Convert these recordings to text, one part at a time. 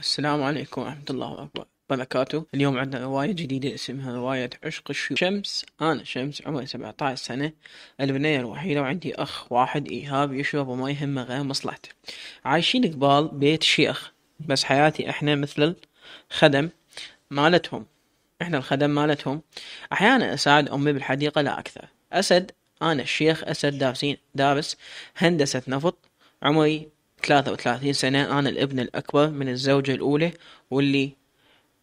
السلام عليكم ورحمة الله وبركاته. اليوم عندنا رواية جديدة اسمها رواية عشق الشيوخ. شمس أنا شمس عمري سبعة عشر سنة. البنية الوحيدة وعندي أخ واحد إيهاب يشرب وما يهمه غير مصلحته. عايشين قبال بيت شيخ بس حياتي إحنا مثل الخدم مالتهم. إحنا الخدم مالتهم. أحيانا أساعد أمي بالحديقة لا أكثر. أسد أنا الشيخ أسد دارسين دارس هندسة نفط. عمري ثلاثة وثلاثين سنة أنا الابن الأكبر من الزوجة الأولى واللي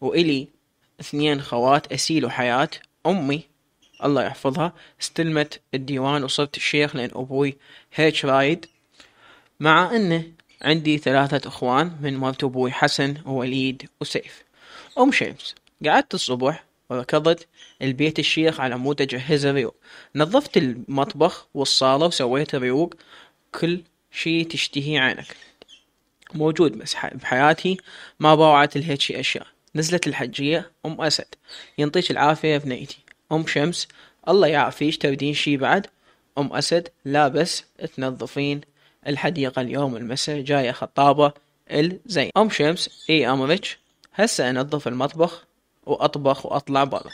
وإلي اثنين خوات أسيل وحياة أمي الله يحفظها استلمت الديوان وصرت الشيخ لأن أبوي هيك رايد. مع أنه عندي ثلاثة أخوان من مرت أبوي حسن ووليد وسيف. أم شمس قعدت الصبح وركضت لبيت الشيخ على مود أجهز الريوق نظفت المطبخ والصالة وسويت الريوق كل شي تشتهي عينك. موجود بس بحياتي ما باوعت لهيجي أشياء. نزلت الحجية أم أسد. ينطيك العافية يا بنيتي أم شمس. الله يعافيش تبدين شي بعد. أم أسد. لا بس تنظفين. الحديقة اليوم المساء جاية خطابة. الزين أم شمس. إي أمرك هسه أنظف المطبخ وأطبخ وأطلع برا.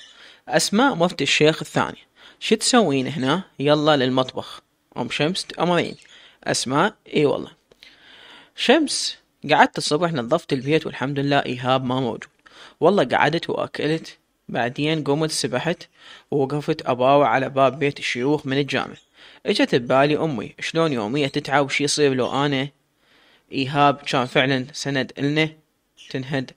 أسماء مفت الشيخ الثاني. شو تسوين هنا؟ يلا للمطبخ. أم شمس تأمرين. أسماء. إي والله. شمس قعدت الصبح نظفت البيت والحمد لله إيهاب ما موجود. والله قعدت وأكلت. بعدين قمت سبحت ووقفت أباوع على باب بيت الشيوخ من الجامع. إجت ببالي أمي شلون يومية تتعب وش يصير لو أنا؟ إيهاب كان فعلا سند إلنا تنهد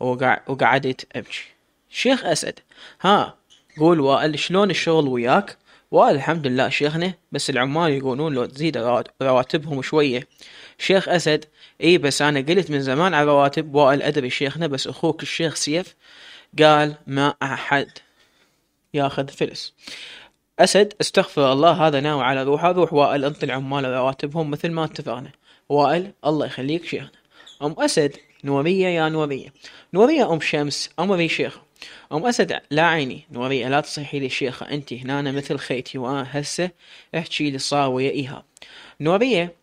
وقعدت أبكي شيخ أسد ها قول وائل شلون الشغل وياك؟ وائل الحمد لله شيخنا بس العمال يقولون لو تزيد رواتبهم شوية. شيخ أسد إي بس أنا قلت من زمان على رواتب وائل ادري شيخنا بس أخوك الشيخ سيف قال ما أحد ياخذ فلس. أسد استغفر الله هذا ناوي على روحه روح وائل انطي العمال رواتبهم مثل ما اتفقنا. وائل الله يخليك شيخنا. أم أسد نورية يا نورية نورية أم شمس امري شيخ. أم أسد لا عيني. نورية لا تصيحي لي شيخة انت هنا مثل خيتي وأنا هسه احكي لي صار ويا ايهاب نورية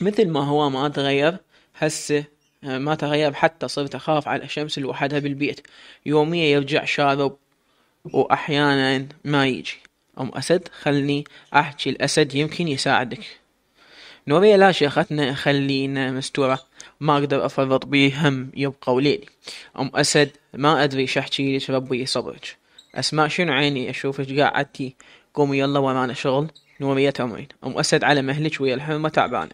مثل ما هو ما تغير هسه آه، ما تغير حتى صرت أخاف على الشمس لوحدها بالبيت. يوميا يرجع شارب وأحيانا ما يجي. أم أسد خلني أحكي الأسد يمكن يساعدك. نورية لا شيختنا خلينا مستورة. ما أقدر أفرط بيه هم يبقى وليلي أم أسد ما أدري شحكي لك ربي يصبرك. أسماء شنو عيني أشوفك قاعدتي قومي يلا ورانا شغل. نورية تمرين. أم أسد على مهلك ويا الحمى تعبانة.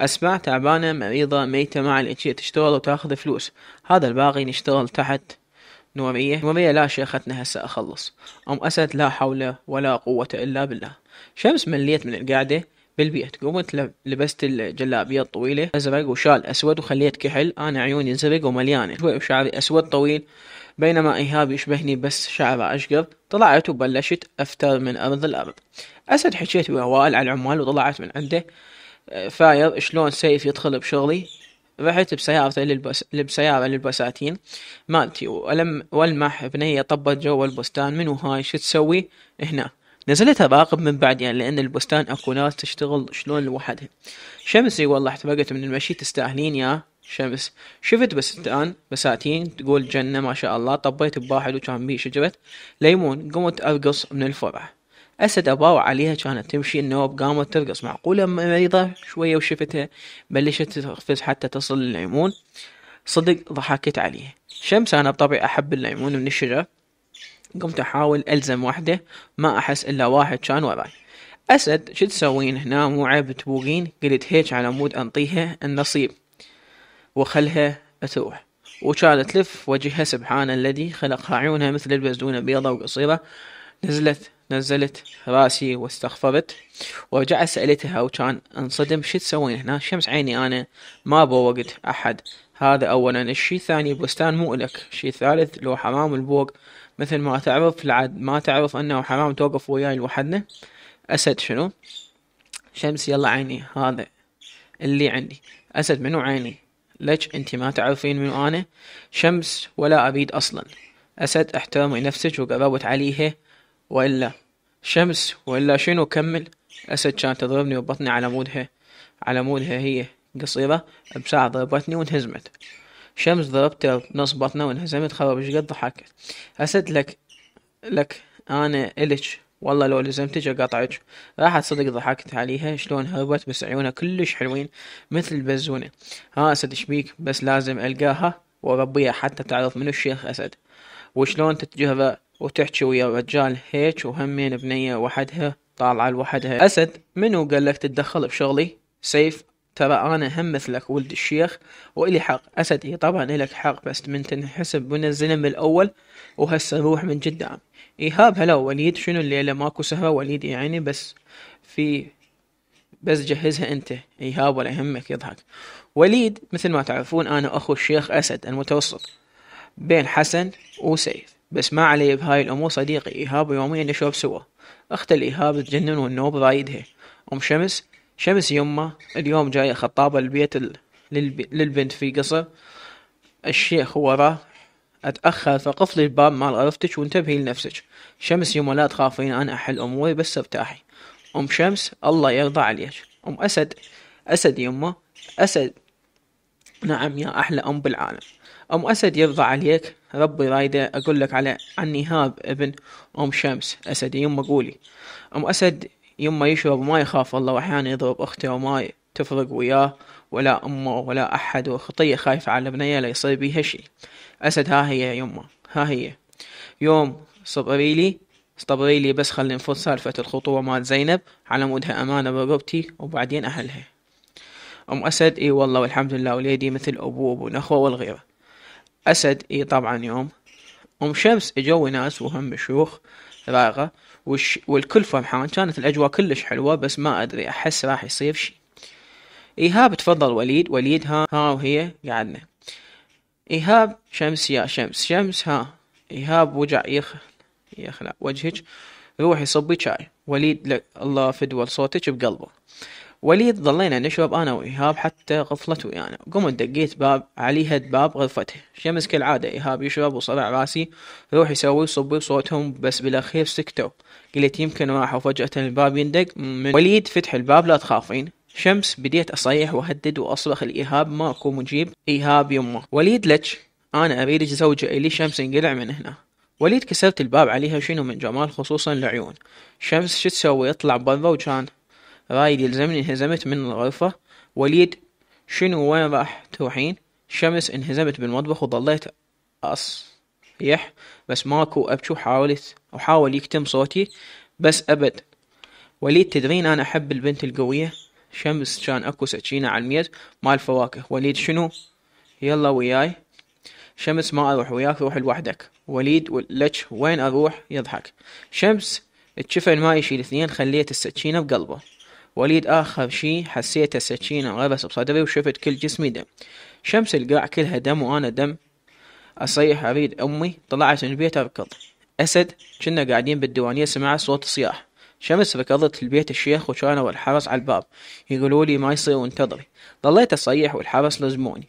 أسمع تعبانة مريضة ميتة مع الإنشية تشتغل وتاخذ فلوس. هذا الباقي نشتغل تحت. نورية نورية لا شيختنا هسه أخلص. أم أسد لا حول ولا قوة إلا بالله. شمس مليت من القعدة. بالبيت قمت لبست الجلابية الطويلة أزرق وشال أسود وخليت كحل. أنا عيوني زرق ومليانة شوي وشعري أسود طويل بينما إيهاب يشبهني بس شعره أشقر. طلعت وبلشت أفتر من أرض الأرض أسد حكيت ويا وائل على العمال وطلعت من عنده. فاير شلون سيف يدخل بشغلي؟ رحت بسيارتي للبس... بسيارة للبساتين. مالتي ولم وألمح بنية طبت جوا البستان. منو هاي؟ شو تسوي؟ هنا. نزلت اراقب من بعد يعني لأن البستان أكو ناس تشتغل شلون لوحدها شمسي والله احترقت من المشي تستاهلين يا شمس. شفت بستان بساتين تقول جنة ما شاء الله طبيت بواحد وكان بيه شجرة ليمون قمت أرقص من الفرح. أسد أباوع عليها كانت تمشي النوب قامت ترقص. معقولة مريضة شوية وشفتها بلشت تقفز حتى تصل لليمون صدق ضحكت عليه. شمس أنا بطبعي أحب الليمون من الشجر. قمت أحاول ألزم وحدة ما أحس إلا واحد كان وراي. أسد شو تسوين هنا؟ مو عيب تبوقين؟ قلت هيك على مود أنطيها النصيب. وخلها تروح وكانت تلف وجهها سبحان الذي خلق عيونها مثل البزونة بيضة وقصيرة. نزلت نزلت راسي واستغفرت ورجعت سألتها وكان انصدم. شو تسوين هنا؟ شمس عيني أنا. ما بوقت أحد. هذا أولا. الشي الثاني البستان مو إلك. الشي الثالث لو حرام البوق مثل ما تعرف العاد ما تعرف أنه حرام توقف وياي لوحدنا. أسد شنو؟ شمس يلا عيني هذا اللي عندي. أسد منو؟ عيني. ليش أنت ما تعرفين منو أنا؟ شمس ولا أبيد أصلا. أسد احترمي نفسك وقربت عليها وإلا. شمس وإلا شنو؟ كمل. أسد كانت تضربني وبطني على مودها. على مودها هي قصيرة بساعة ضربتني وانهزمت. شمس ضربته بنص بطنه وانهزمت خرب إيش قد ضحكت؟ اسد لك لك أنا الك والله لو لزمتك اقطعك راحت صدق ضحكت عليها شلون هربت بس عيونها كلش حلوين مثل البزونة. ها أسد شبيك بس لازم ألقاها وأربيها حتى تعرف منو الشيخ أسد. وشلون تتجرأ وتحكي ويا رجال هيك وهمين بنية وحدها طالعة لوحدها. أسد منو قال لك تتدخل بشغلي؟ سيف ترى أنا هم مثلك ولد الشيخ وإلي حق أسد إيه طبعا إلك حق بس من تنحسب من الزلم الأول وهسه روح من قدام. إيهاب هلا وليد شنو الليلة ماكو سهرة؟ وليد يعني بس في بس جهزها أنت. إيهاب ولا يهمك يضحك. وليد مثل ما تعرفون أنا أخو الشيخ أسد المتوسط بين حسن وسيف. بس ما علي بهاي الأمور صديقي. إيهاب يوميا نشرب سوا. أخت الإيهاب تجنن والنوب رايدها. أم شمس شمس يمه اليوم جاية خطابة للبيت ال... للب... للبنت في قصر الشيخ وراه أتأخر فقفلي الباب مال غرفتك وانتبهي لنفسك. شمس يمه لا تخافين أنا أحل أموري بس أرتاحي. أم شمس الله يرضى عليك. أم أسد أسد يمه أسد. نعم يا أحلى أم بالعالم. أم أسد يرضى عليك. ربي رايدة أقول لك على عن نهاب ابن أم شمس. أسد يما قولي. أم أسد يما يشرب وما يخاف الله وأحيانا يضرب أخته وما تفرق وياه ولا أمه ولا أحد وخطية خايفة على بنية لا يصير بيها شي أسد ها هي يما ها هي. يوم صبري لي صبري لي بس خلي نفوت سالفة الخطوبة مال زينب على مودها أمانة برقبتي وبعدين أهلها. أم أسد إي والله والحمد لله وليدي مثل أبوه وأبو نخوة والغيرة. أسد إي طبعا يوم. أم شمس إجوا ناس وهم شيوخ راغة. وش والكل فرحان كانت الأجواء كلش حلوة بس ما أدري أحس راح يصير شي. إيهاب تفضل وليد. وليد ها ها وهي قعدنا. إيهاب شمس يا شمس. شمس ها. إيهاب وجع يخ يخلع وجهك. روحي صبي شاي. وليد لك الله فدوى صوتك بقلبه. وليد ظلينا نشرب أنا وإيهاب حتى غفلت ويانا قمت دقيت باب علي هد باب غرفته. شمس كالعادة إيهاب يشرب وصرع راسي روح يسوي صبي صوتهم بس بالأخير سكتوا. قلت يمكن راحوا فجأة الباب يندق من وليد فتح الباب لا تخافين. شمس بديت أصيح وأهدد واصرخ الايهاب ماكو مجيب. إيهاب يمه. وليد لك؟ أنا اريدك زوجة إلي شمس انقلع من هنا. وليد كسرت الباب عليها شنو من جمال خصوصا العيون. شمس شو تسوي؟ اطلع برا وكان رايد يلزمني انهزمت من الغرفة. وليد شنو وين راح تروحين شمس انهزمت بالمطبخ وظليت أصيح بس ماكو أبكي وحاولت وحاول يكتم صوتي بس أبد. وليد تدرين أنا أحب البنت القوية؟ شمس كان أكو سكينة على الميز مال فواكه. وليد شنو؟ يلا وياي. شمس ما أروح وياك روح لوحدك. وليد لك وين أروح؟ يضحك. شمس الشفن ما يشيل اثنين خليت السكينة بقلبه. وليد آخر شي حسيت السكينة غرس بصدري وشفت كل جسمي دم. شمس القاع كلها دم وأنا دم. أصيح أريد أمي طلعت من البيت أركض أسد كنا قاعدين بالديوانية سمعت صوت صياح. شمس ركضت لبيت الشيخ وكانوا الحرس على الباب. يقولوا لي ما يصير وانتظري. ظليت أصيح والحرس لزموني.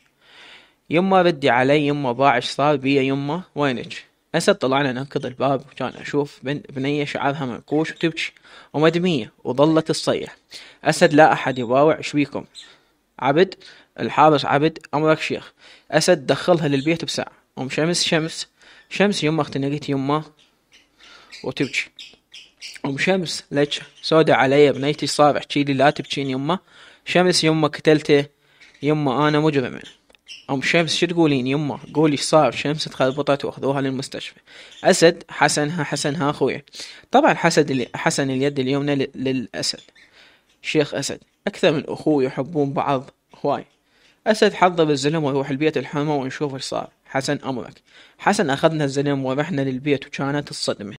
يما ردي علي يما باع صار بيا يما؟ وينك؟ أسد طلعنا ننقض الباب وكان أشوف بنية شعرها منقوش وتبكي ومدمية وظلت تصيح أسد لا أحد يباوع شبيكم عبد؟ الحارس عبد أمرك شيخ. أسد دخلها للبيت بساعة. أم شمس؟ شمس. شمس يما اختنقت يما وتبكي. أم شمس لك سودة علي بنيتي صار احكي لي لا تبكين يما. شمس يما قتلته يما أنا مجرمة أم شمس شو تقولين يمه قولي إيش صار شمس تخربطت وأخذوها للمستشفى. أسد حسن ها حسن ها أخويا. طبعا حسد اللي حسن اليد اليمنى للأسد. شيخ أسد أكثر من اخوه يحبون بعض. هواي. أسد حضر الزلم ويروح البيت الحمى ونشوف إيش صار حسن أمرك. حسن أخذنا الزلم ورحنا للبيت وكانت الصدمة.